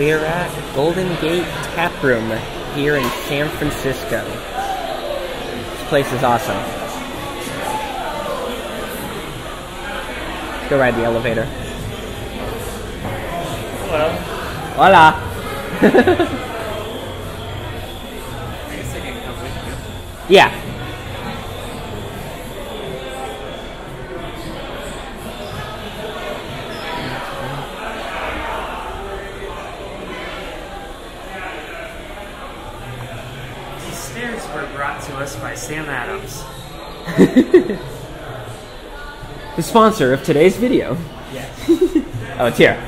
We are at Golden Gate Tap Room here in San Francisco. This place is awesome. Let's go ride the elevator. Hello. Hola! I guess I can come with you. yeah. These were brought to us by Sam Adams. The sponsor of today's video. Yes. Oh, it's here.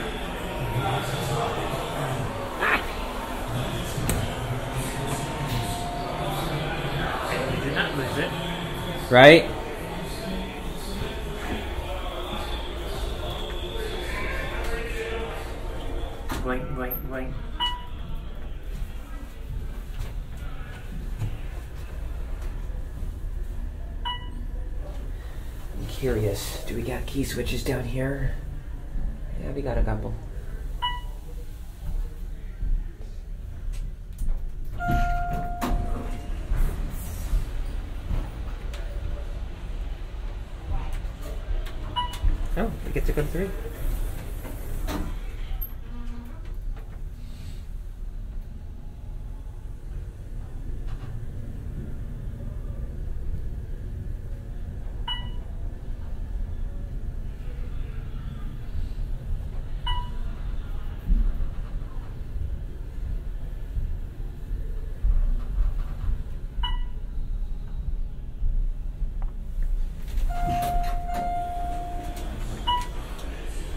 and we did not lose it. Right? Blank, blank, blank. Curious. Do we got key switches down here? Yeah, we got a couple. Oh, we get to go through.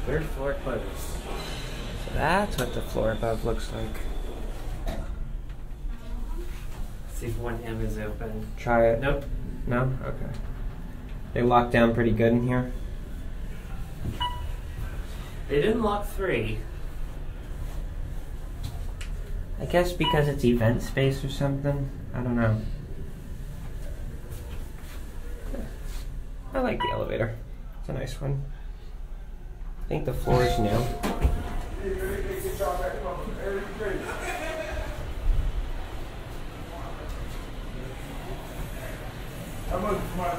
Third floor closed. So that's what the floor above looks like. Let's see if one M is open. Try it. Nope. No? Okay. They lock down pretty good in here. They didn't lock three. I guess because it's event space or something. I don't know. I like the elevator. It's a nice one. I think the floor is new. My